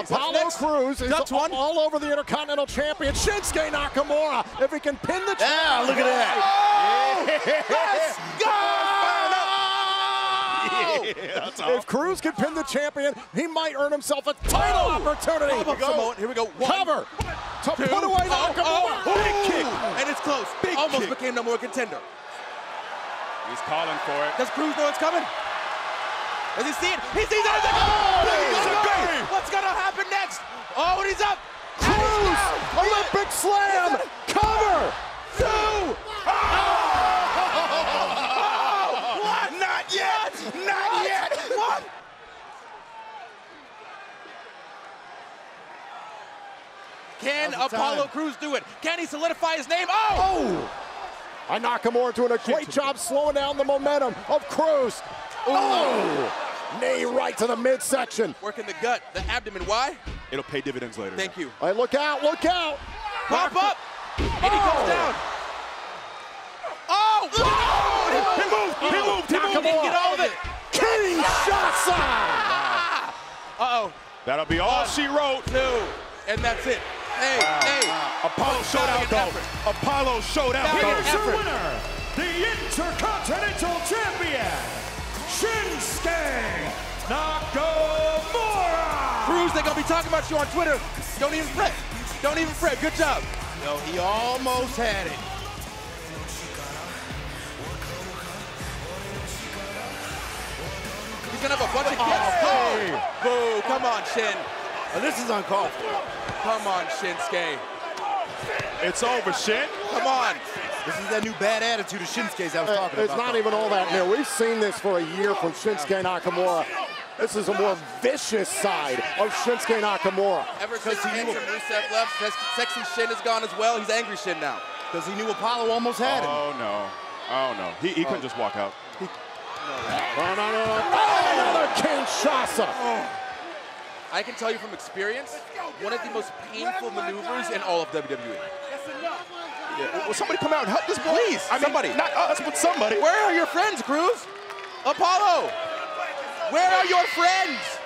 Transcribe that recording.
Apollo next. Crews is That's one. all over the Intercontinental Champion Shinsuke Nakamura. If he can pin the champion. Yeah, look at that. Oh, let's Yeah, If Crews can pin the champion, he might earn himself a title oh. opportunity. Here we go. Here we go. One, Cover to two, put away oh, Nakamura. oh, oh. big kick. And it's close. Big Almost kick. became number one contender. He's calling for it. Does Crews know it's coming? Does he see it? He sees it. It's like, Oh, Look, he's Zagari. What's going to happen next? Oh, and he's up. Crews. Olympic slam, cover. Two. What? Not yet. Not yet. What? Can Apollo. Crews do it? Can he solidify his name? Oh! Oh! Nakamura doing a great job slowing down the momentum of Crews. Oh! oh! Knee right to the midsection. Working the gut, the abdomen. Why? It'll pay dividends later. Thank you. Hey, look out, look out. Pop up! And he Oh. comes down. Oh! Wow! He moved. He moved. He He moved. didn't get all of it. Kinshasa! Ah! Uh-oh. That'll be all she wrote. Two. And that's it. Hey, hey. Apollo showed out though. Apollo showed out Valiant though. effort. winner, the Intercontinental Crews, they're going to be talking about you on Twitter. Don't even fret. Don't even fret. Good job. Yo, he almost had it. He's going to have a bunch of kicks. Oh, boo. Come on, Shin. Oh, this is uncalled for. Come on, Shinsuke. It's over, Shin. Come on. This is that new bad attitude of Shinsuke's I was talking It's about. It's not even all that new. We've seen this for a year from Shinsuke Nakamura. This is a more vicious side of Shinsuke Nakamura. Ever since handsome Rusev left, sexy Shin is gone as well. He's angry Shin now. Because he knew Apollo almost had him. Oh no. Oh no. He, he couldn't oh. just walk out. Oh, no, no, no, no. Oh, another Kinshasa. I can tell you from experience, one of the most painful maneuvers in all of. WWE. Yeah. Will somebody come out and help this boy? Please, I mean, somebody. Not us, but somebody. Where are your friends, Crews? Apollo, where are your friends?